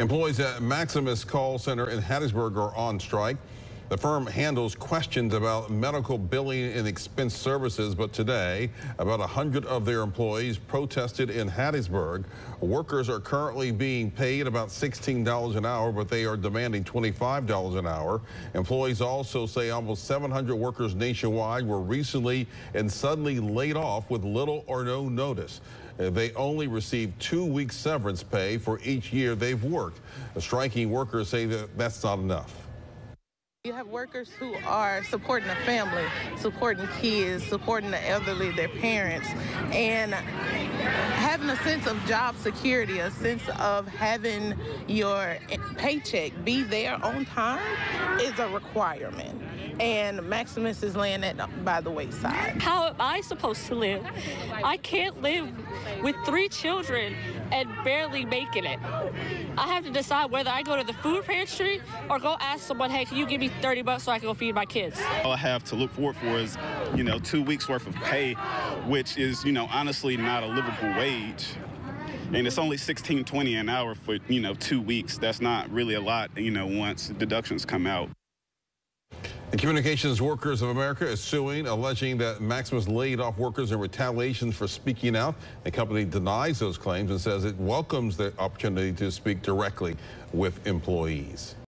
Employees at Maximus Call Center in Hattiesburg are on strike. The firm handles questions about medical billing and expense services, but today, about 100 of their employees protested in Hattiesburg. Workers are currently being paid about $16 an hour, but they are demanding $25 an hour. Employees also say almost 700 workers nationwide were recently and suddenly laid off with little or no notice. Uh, they only receive two weeks severance pay for each year they've worked. The striking workers say that that's not enough. You have workers who are supporting the family, supporting kids, supporting the elderly, their parents, and having a sense of job security, a sense of having your paycheck be there on time is a requirement. And Maximus is laying that by the wayside. How am I supposed to live? I can't live with three children and barely making it. I have to decide whether I go to the food pantry or go ask someone, hey, can you give me 30 bucks so I can go feed my kids? All I have to look forward for is, you know, two weeks worth of pay, which is, you know, honestly not a livable wage. And it's only 16.20 an hour for, you know, two weeks. That's not really a lot, you know, once deductions come out. The Communications Workers of America is suing, alleging that Maximus laid off workers in retaliation for speaking out. The company denies those claims and says it welcomes the opportunity to speak directly with employees.